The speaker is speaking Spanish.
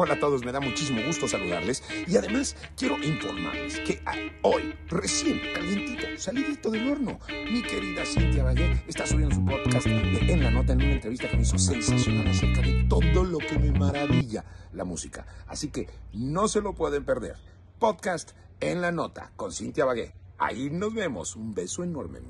Hola a todos, me da muchísimo gusto saludarles y además quiero informarles que hoy, recién calientito, salidito del horno, mi querida Cintia Valle está subiendo su podcast de En la Nota en una entrevista que me hizo sensacional acerca de todo lo que me maravilla la música. Así que no se lo pueden perder. Podcast En la Nota con Cintia Valle. Ahí nos vemos. Un beso enorme.